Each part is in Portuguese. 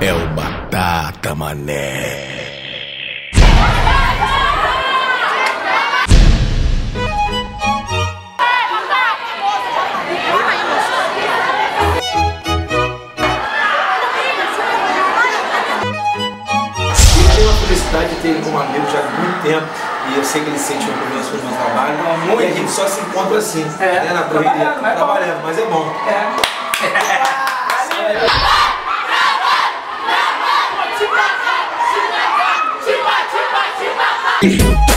é o Batata Mané. felicidade de ter como amigo já há muito tempo. E eu sei que ele sente orgulhoso pelo meu trabalho. É, e a gente só se encontra assim, é, né, na correria, trabalhando, trabalhando, mas é bom. É. Thank you.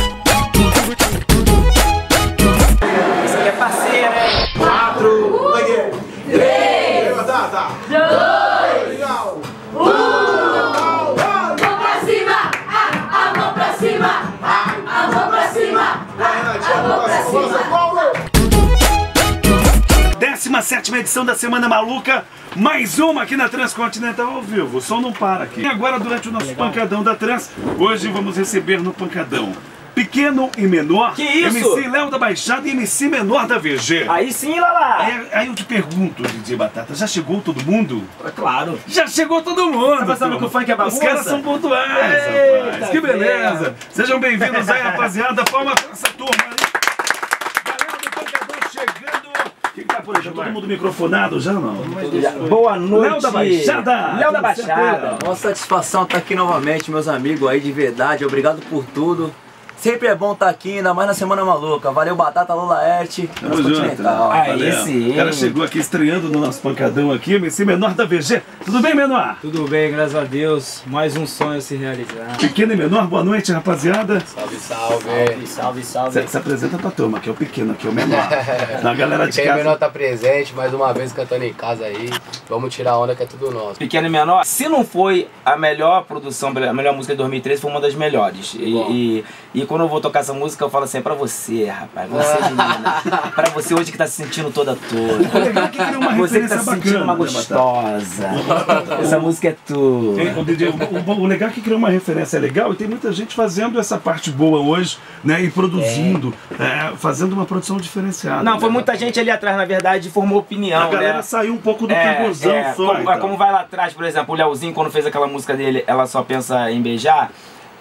27 edição da Semana Maluca, mais uma aqui na Transcontinental ao vivo, o som não para aqui. E agora durante o nosso Legal. Pancadão da Trans, hoje vamos receber no Pancadão Pequeno e Menor, que isso? MC Léo da Baixada e MC Menor da VG. Aí sim, Lala! Aí, aí eu te pergunto, DJ Batata, já chegou todo mundo? É claro! Já chegou todo mundo! Tá pensando que o funk é bagunça? Os caras são pontuais, Eita, rapaz! Que beleza! Sejam bem-vindos aí, rapaziada! Palma pra essa turma! Por aí? Já todo mundo microfonado já não? Boa noite. Léo da Baixada. Léo da Baixada. Uma satisfação estar aqui novamente, meus amigos aí de verdade. Obrigado por tudo. Sempre é bom estar aqui, ainda mais na Semana Maluca. Valeu, Batata Lula Erte, Tamo junto. Aí sim. O cara chegou aqui estreando no nosso pancadão aqui, MC Menor da VG. Tudo bem, Menor? Tudo bem, graças a Deus. Mais um sonho a se realizar. Pequeno e Menor, boa noite, rapaziada. Salve, salve. Salve, salve, salve. Se, se apresenta pra turma, que é o pequeno, aqui é o menor. Na galera de Pequeno casa. menor tá presente, mais uma vez cantando em casa aí. Vamos tirar a onda que é tudo nosso. Pequeno e Menor, se não foi a melhor produção, a melhor música de 2013, foi uma das melhores. E, e, e quando eu vou tocar essa música, eu falo assim, é pra você, rapaz, você menina. pra você hoje que tá se sentindo toda toda. legal é que criou uma Você que tá se sentindo bacana, uma né, gostosa. Essa música é tua. Ô, DJ, o, o- o legal é que criou uma referência legal e tem muita gente fazendo essa parte boa hoje, né? E produzindo, é, fazendo uma produção diferenciada. Não, foi né? muita gente ali atrás, na verdade, formou opinião, A galera né? saiu um pouco do É, pegozão é, só. como, então. como vai lá atrás, por exemplo, o Leozinho, quando fez aquela música dele, Ela Só Pensa em Beijar,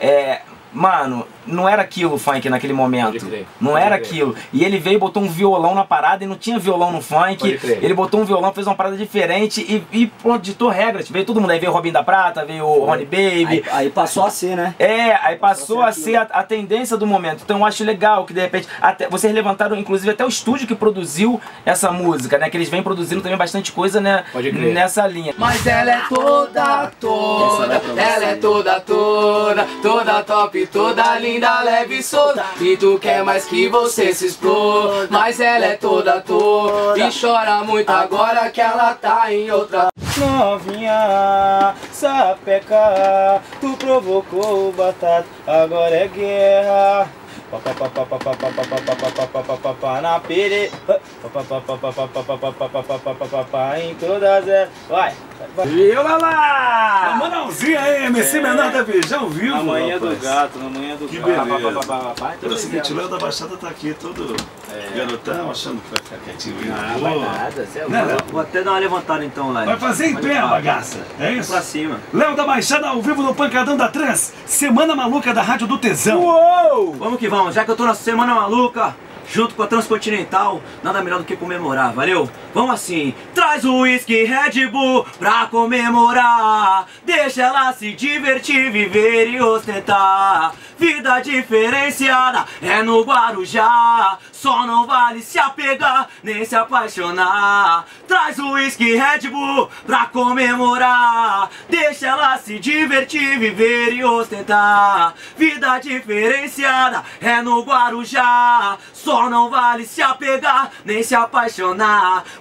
é, mano, não era aquilo o funk naquele momento. Não era aquilo. E ele veio e botou um violão na parada e não tinha violão no funk. Ele botou um violão, fez uma parada diferente e, e pronto, ditou regras. Veio todo mundo. Aí veio o Robin da Prata, veio o Ronnie Baby. Aí, aí passou a ser, né? É, aí passou a ser a, a tendência do momento. Então eu acho legal que de repente. Até, vocês levantaram, inclusive, até o estúdio que produziu essa música, né? Que eles vêm produzindo também bastante coisa, né? Pode crer. Nessa linha. Mas ela é toda, toda, ela é toda, toda, toda top, toda linda, ainda leve e solta E tu quer mais que você se exploda Mas ela é toda toda E chora muito agora que ela tá em outra Novinha, sapeca Tu provocou o batata, agora é guerra na pere em todas elas vai e olha lá! Manalzinha aí, MC Menor da VG ao vivo. Na manhã do rapaz. gato, na manhã do Que gato. beleza. Pelo então, seguinte, o é. Léo da Baixada tá aqui todo garotão, achando que vai ficar quietinho. Ah, Pô, vai nada, é né? Vou até dar uma levantada então, lá. Vai fazer em pé a bagaça, é isso? Pra cima. Léo da Baixada ao vivo no Pancadão da Trans, Semana Maluca da Rádio do Tesão. Uou! Vamos que vamos, já que eu tô na Semana Maluca, junto com a Transcontinental, nada melhor do que comemorar, valeu? Vamos assim, traz o whisky Red Bull pra comemorar, deixa ela se divertir, viver e ostentar. Vida diferenciada é no Guarujá, só não vale se apegar nem se apaixonar. Traz o whisky Red Bull pra comemorar, deixa ela se divertir, viver e ostentar. Vida diferenciada é no Guarujá, não vale se apegar nem se apaixonar.